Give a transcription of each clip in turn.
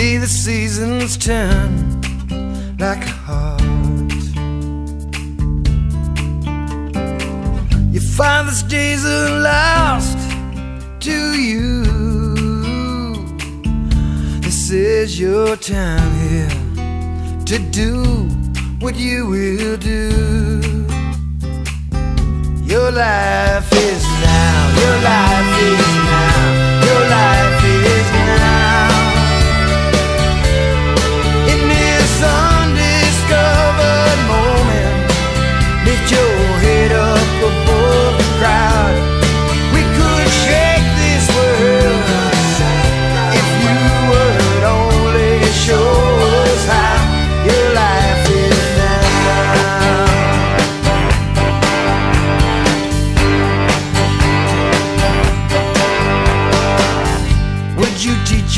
See the seasons turn like a heart. Your father's days are lost to you. This is your time here to do what you will do. Your life is now, your life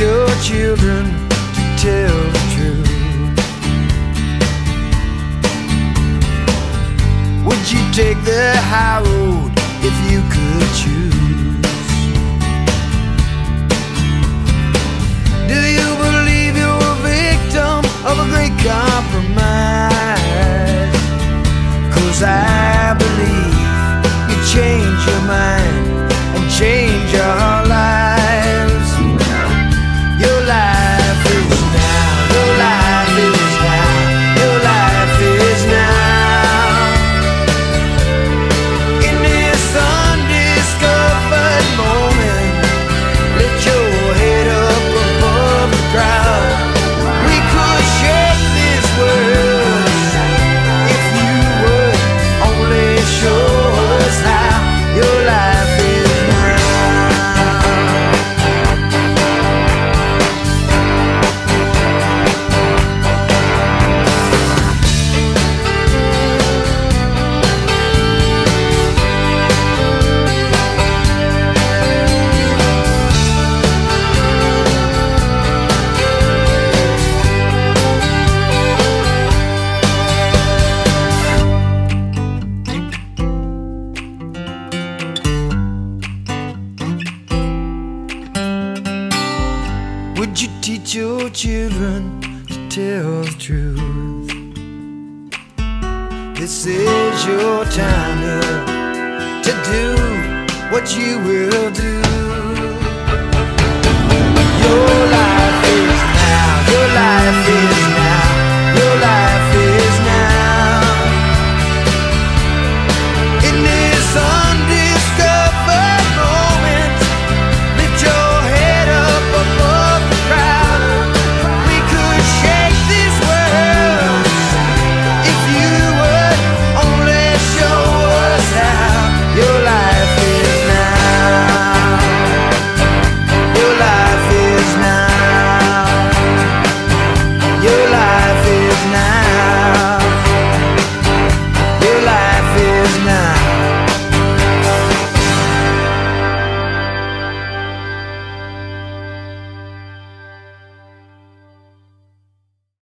your children to tell the truth? Would you take the high road if you could choose? Do you believe you're a victim of a great compromise? Cause I believe you change your mind and change Would you teach your children to tell the truth? This is your time to do what you will do.